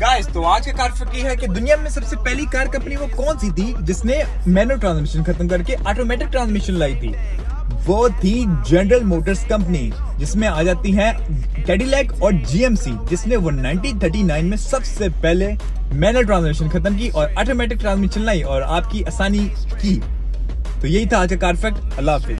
Guys तो आज का कार फैक्ट है कि दुनिया में सबसे पहली कार कंपनी वो कौन सी थी जिसने मैनुअल ट्रांसमिशन खत्म करके ऑटोमेटिक ट्रांसमिशन लाई थी? वो थी जनरल मोटर्स कंपनी जिसमें आ जाती है कैडिलैक और जीएमसी जिसने वो 1939 में सबसे पहले मैनुअल ट्रांसमिशन खत्म की और ऑटोमेटिक ट्रांसमिशन लाई और आपकी आसानी की। तो यही था आज का कार फैक्ट अल्लाह हाफिज।